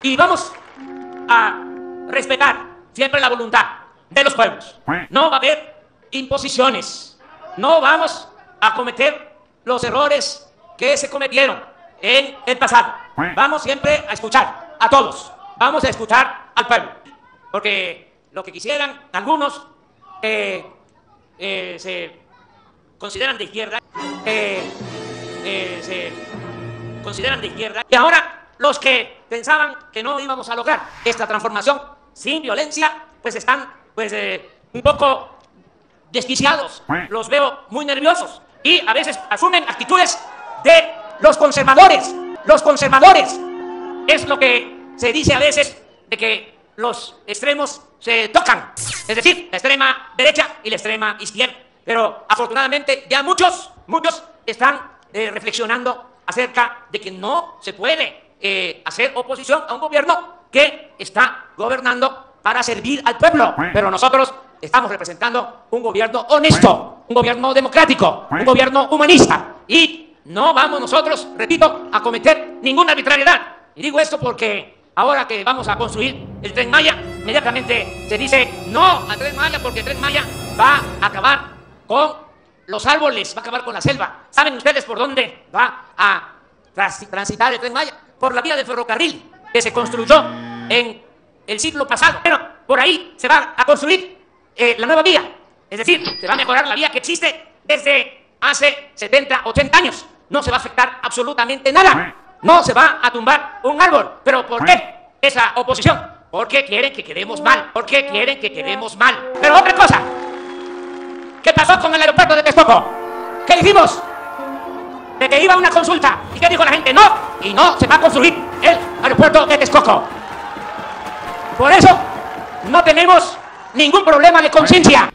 Y vamos a respetar siempre la voluntad de los pueblos. No va a haber imposiciones. No vamos a cometer los errores que se cometieron en el pasado. Vamos siempre a escuchar a todos. Vamos a escuchar al pueblo. Porque lo que quisieran algunos eh, eh, se consideran de izquierda, eh, se consideran de izquierda, y ahora los que pensaban que no íbamos a lograr esta transformación sin violencia, pues están pues eh, un poco desquiciados, los veo muy nerviosos y a veces asumen actitudes de los conservadores, los conservadores. Es lo que se dice a veces de que los extremos se tocan, es decir, la extrema derecha y la extrema izquierda. Pero afortunadamente ya muchos, muchos están eh, reflexionando acerca de que no se puede eh, hacer oposición a un gobierno que está gobernando para servir al pueblo. Pero nosotros estamos representando un gobierno honesto, un gobierno democrático, un gobierno humanista. Y no vamos nosotros, repito, a cometer ninguna arbitrariedad. Y digo esto porque ahora que vamos a construir el tren Maya, inmediatamente se dice no al tren Maya porque el tren Maya va a acabar con los árboles, va a acabar con la selva. ¿Saben ustedes por dónde va a trans- transitar el tren Maya? Por la vía de ferrocarril que se construyó en el siglo pasado. Bueno, por ahí se va a construir eh, la nueva vía. Es decir, se va a mejorar la vía que existe desde hace 70, 80 años. No se va a afectar absolutamente nada. No se va a tumbar un árbol. ¿Pero por qué esa oposición? Porque quieren que quedemos mal. Porque quieren que quedemos mal. Pero otra cosa. ¿Qué pasó con el aeropuerto de Texcoco? ¿Qué dijimos? Que iba a una consulta. ¿Y qué dijo la gente? No. Y no se va a construir el aeropuerto de Texcoco. Por eso no tenemos ningún problema de conciencia.